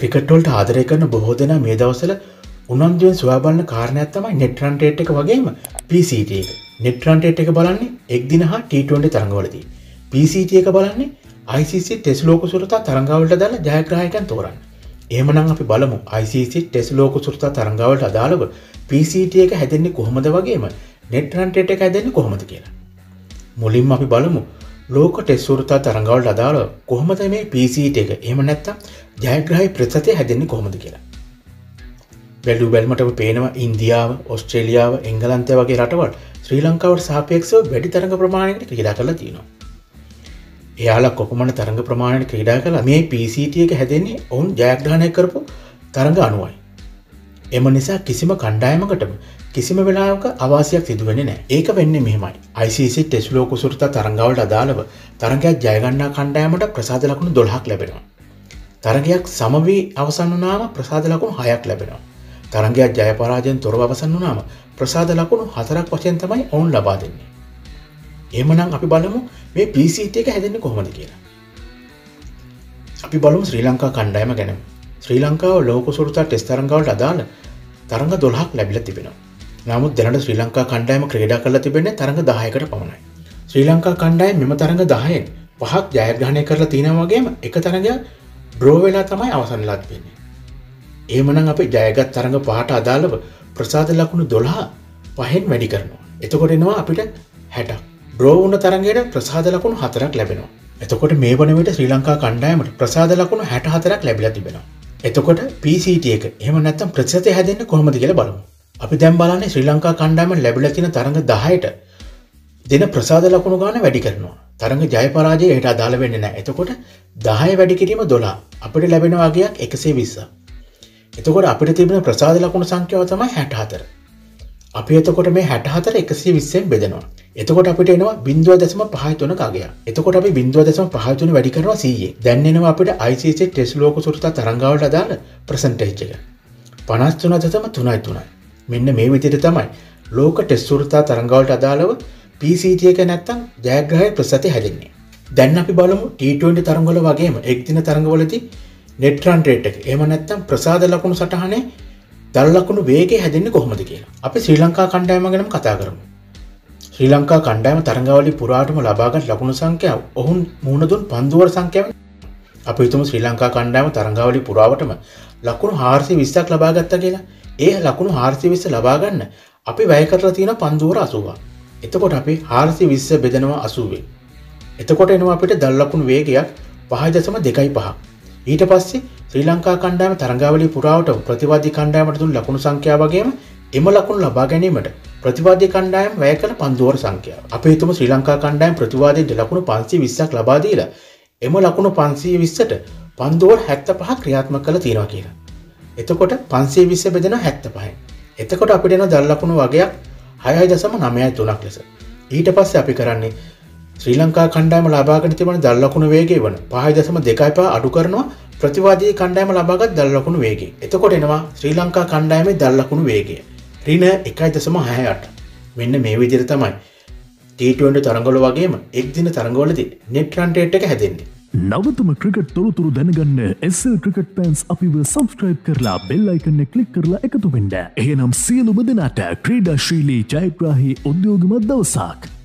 ක්‍රිකට්වල්ට ආදරය කරන බොහෝ දෙනා මේ දවසල උනන්දුවෙන් සොයාබලන්න කාරණයක් තමයි නෙට්රන්ටේට් එක වගේම PCT එක. නෙට්රන්ටේට් එක බලන්නේ එක් දින හා ටීටුවන්ට තරඟවලදී. PCT එක බලන්නේ ICC ටෙස් ලෝක සුරතා තරංගාවලට දාලා ජයග්‍රහයකන් තෝරන්න. ඒමනං අපි බලමු ICC ටෙස් ලෝක සුරතා තරංගාවලට අදාළව PCT එක හැදෙන්නේ කොහොමද වගේම නෙට්රන්ටේට එක හැදෙන්නේ කොහොමද කියලා. මුලින්ම අපි බලමු ලෝක ටෙස්සුරතා තරංගවලට අදාළ කොහොමද මේ පිසිට එක? එම නැත්තම් ජයග්‍රහයි ප්‍රසතය හැදෙන්නේ කොහොමද කියලා? බැලු බැල්මට පේනවා ඉන්දියාව ඔස්ට්‍රේලියාව එංගලන්තය වගේ රටවල් ශ්‍රී ලංකාවට සාපයක්ෂව වැඩි තරඟ ප්‍රමාණයකට ක්‍රඩා කලා තියෙනවා. එයාලා කොපමන තරඟ ප්‍රමාණයට ක්‍රඩා කලා මේ පිසිට එක හැදෙන්නේ? ඔවුන් ජයග්‍රහණය කරපු තරඟ අනුවයි. එම නිසා කිසිම කණ්ඩායමකටම කිසිම වෙලාක අවාසියක් සිදුවෙන නෑ ඒක වෙන්න මෙහමයි ICC ටෙස්ලෝක සුරත තරංගවලට අදාළව තරගයක් ජයගන්නා කණ්ඩායමට ප්‍රසාද ලකුණු දොල්හක් ලැබෙනවා. තරගයක් සමවී අවසන් වනාම ප්‍රසාද ලකුණු හයක් ලැබෙනවා. තරගයක් ජයපරාජයෙන් තොරව අවසන් වනාම ප්‍රසාද ලකුණු හතරක් වශයෙන් තමයි ඔවුන් ලබා දෙන්නේ. එමනම් අපි බලමු මේ පිසිට එක හැදෙන්න කොහොමද කියලා. අපි බලමු ශ්‍රී ලංකා කණ්ඩායම ගැනම් ශ්‍රී ලංකාව ලෝක සුරතා ටෙස් තරංගවලට අදාළ තරඟ දොල්හක් ලැබිල තිබෙනවා. නමුත් දැනට ශ්‍රී ලංකා කණ්ඩායම ක්‍රඩා කල තිබෙන තරඟ දායකට පමණයි. ශ්‍රී ලංකා කණ්ඩාය මෙම තරඟ දහයෙන් පහක් ජයග්‍රහණය කරලා තියෙනවගේම එක තරඟ බ්‍රෝවෙලා තමයි අවසන්ලාත් වෙන්නේ. ඒමනං අප ජයගත් තරඟ පහට අදාළව ප්‍රසාද ලකුණු දොළහා පහෙන් වැඩි කරනවා. එතකොට එනවා අපිට හැට බ්‍රෝවුණ තරගයට ප්‍රසාද ලකුණු හතරක් ලැබෙනවා. එතකොට මේ වනවිට ශ්‍රී ලංකා කණ්ඩායමට ප්‍රසාද ලකුණු හැට හතරක් ලැබිල තිබෙනවා. එතකොට පිසිට එක එම නැත්තම් ප්‍රසත හැදන්න කොහොමද කියල බලමු. අපි දැම් බලන්නේ ශ්‍රී ලංකා කණ්ඩාම ලැබිල තින තරඟ දහයට දෙන ප්‍රසාද ලකුණු ගාන වැඩි කරනවා. තරඟ ජයපරාජය එයට අදාළ වෙන්න නෑ එතකොට දහය වැඩි කිරීම දොලා. අපිට ලැබෙන වගේයක් එකසේ විස්සා එතකොට අපිට තිබෙන ප්‍රසාද ලකුණු සංඛ්‍යාව තමයි හැට හතර අපි එතකොට මේ හැට හතර එකසේ විස්සෙන් බෙදෙනවා. එතකොට අපිට එනවා බින්දුව දෙසම පහතුන කාගය එතකොට අපි බින්දුව දෙසම පහතුන වැඩි කරවා සීයේ. දැන්නෙනවා අපිට ICC ටෙස් ලෝක සුරතා තරංගාවට අදාළ ප්‍රසන්ටේච්චක පනස්තුන දසම තුනයි තුනයි. මෙන්න මේ විදිට තමයි ලෝක ටෙස්සුරතා තරංගවලට අදාළව පිසිට එක නැත්තම් ජයග්‍රහය ප්‍රසති හැදෙන්නේ. දැන් අපි බලමු ටීටුවන්ට තරංගොල වගේම එක්දින තරංගවලති නෙට්‍රන්ටේට් එක. එම නැත්තම් ප්‍රසාද ලකුණු සටහනේ දල්ලකුණු වේගේ හැදෙන්නේ කොහොමද කියලා. අපි ශ්‍රී ලංකා කණ්ඩායම ගැනම කතා කරමු. ශ්‍රී ලංකා කණ්ඩායම තරංගවලි පුරාටම ලබාගත් ලකුණු සංඛ්‍යාව ඔහුන් මුහුණදුන් පන්දුවර සංඛ්‍යාව අප තුම ශ්‍රී ලංකා කණ්ඩායම තරංගවලි පුරාවටම ලකුණු හාර්සි විස්සක් ලබාගත්ත කියලා ඒ ලකුණු හාර්සි විස්ස ලබාගන්න අපි වැය කරලා තියෙන පන්දුවර අසුවා. එතකොට අපි හාර්සි විස්ස බෙදනවා අසුවේ. එතකොට එනවා අපිට දල්ලකුණු වේගයක් පහදසම දෙකයි පහ. ඊට පස්සේ ශ්‍රී ලංකා කණ්ඩෑම තරංගාවලි පුරාවට ප්‍රතිවාදී කණ්ඩෑමට තුන් ලකුණු සංඛ්‍යාවගේම එම ලකුණු ලබා ගැනීමට ප්‍රතිවාදී කණ්ඩායම් වැය කළ පන්දුවර සංඛ්‍යාව. අප හිතුම ශ්‍රී ලංකා කණ්ඩායම් ප්‍රතිවාදයට ලකුණු පන්සි විස්සක් ලබාදීලා එම ලකුණු පන්සීය විස්සට පන්දුවර හැත්ත පහ ක්‍රියාත්ම කළ තියෙනවා කියලා. එතකොට පන්සේ විස්ස බෙදෙන හැත්ත පහෙන් එතකොට අපිටෙන දල්ලකුණු වගේයක් හයයි දසම නමයයි තුනක් ලෙස. ඊට පස්ස අපි කරන්නේ ශ්‍රී ලංකා කණ්ඩෑම ලබාගට තිබන දල්ලකුණු වේගේ වන පහයි දසම දෙකයිපා අඩු කරනවා ප්‍රතිවාදී කණ්ඩෑම ලබාගත් දල්ලකුණු වේගේ එතකොට එනවා ශ්‍රී ලංකා කණ්ඩෑමේ දල්ලකුණු වේගේ රින එකයි දසම හයයට මෙන්න මේ විදිර තමයි ටීටුවන්ට තරගොල වගේම එක් දින තරගොලති නෙට්රන්ටේට් එක හැදෙන්නේ. නවතම ක්‍රිකට් තොරතුරු දැනගන්න එස්සල් ක්‍රිකට් පෑන්ස් අපිව සබස්ක්‍රයිබ් කරලා බෙල්ලයිකන්න කලික් කරලා එකතු වෙන්ඩ එහනම් සියලුම දෙනාට ක්‍රීඩාශීලී ජයග්‍රහහි උද්‍යෝගමත් දවසක්.